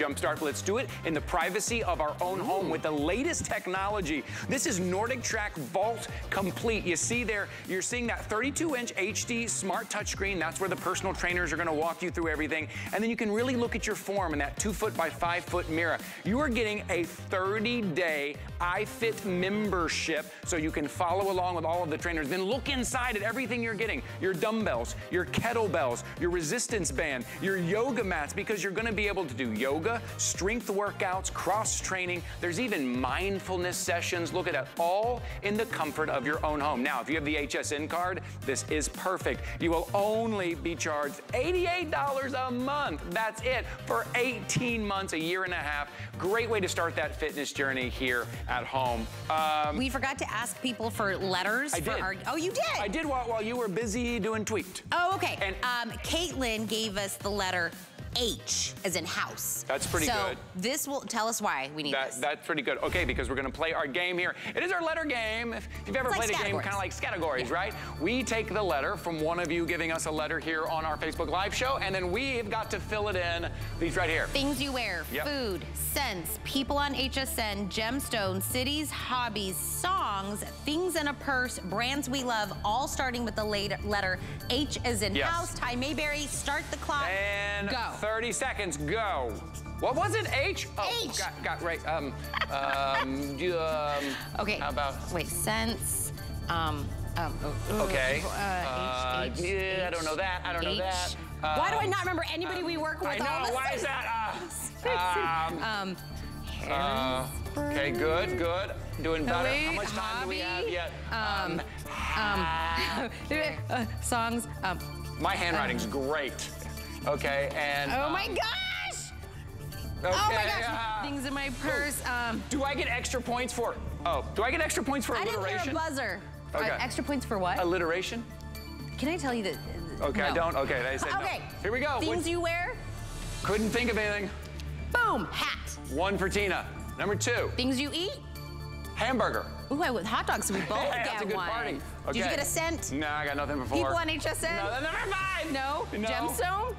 Jumpstart. Let's do it in the privacy of our own Ooh. home with the latest technology. This is NordicTrack Vault Complete. You see there, you're seeing that 32-inch HD smart touchscreen. That's where the personal trainers are gonna walk you through everything. And then you can really look at your form in that two foot by five foot mirror. You are getting a 30-day iFit membership so you can follow along with all of the trainers. Then look inside at everything you're getting. Your dumbbells, your kettlebells, your resistance band, your yoga mats, because you're gonna be able to do yoga, strength workouts, cross training. There's even mindfulness sessions. Look at that, all in the comfort of your own home. Now, if you have the HSN card, this is perfect. You will only be charged $88 a month. That's it for 18 months, a year and a half. Great way to start that fitness journey here at home. Um, we forgot to ask people for letters. I did. Our, oh, you did? I did while, while you were busy doing tweet. Oh, okay. And um, Caitlin gave us the letter H as in house. That's pretty so good. this will tell us why we need that, this. That's pretty good. Okay, because we're gonna play our game here. It is our letter game. If, you've ever played like a game kind of like categories, yeah. right? We take the letter from one of you giving us a letter here on our Facebook Live show, and then we've got to fill it in. These right here. Things you wear, yep. food, scents, people on HSN, gemstones, cities, hobbies, songs, things in a purse, brands we love, all starting with the letter H as in yes. house. Ty Mayberry, start the clock, and go. 30 seconds, go. What was it? H? Oh, H. Got, got right. Um, um, um, okay. How about? Wait, sense. Um, um, uh, okay. Uh, H, H, yeah, H, I don't know that. I don't know that. Um, why do I not remember anybody um, we work with? I know. Why is that? Uh, um, um, uh, okay, good, good. Doing better. Wait, How much time hobby? do we have yet? Um, um, uh, songs. Um, My handwriting's um, great. Okay, and. Oh my gosh! Okay, oh my gosh! Uh, Things in my purse. Um, do I get extra points for? Oh, do I get extra points for I alliteration? I didn't hear a buzzer. Okay. Uh, extra points for what? Alliteration. Can I tell you that? Okay, no. I don't. Okay, they said okay. no. Here we go. Things you wear. Couldn't think of anything. Boom, hat. One for Tina. Number two. Things you eat. Hamburger. Ooh, I with hot dogs, so we both hey, get that's a good one. Party. Okay. Did you get a scent? No, I got nothing before. People on HSN? No, number five. No? no. Gemstone?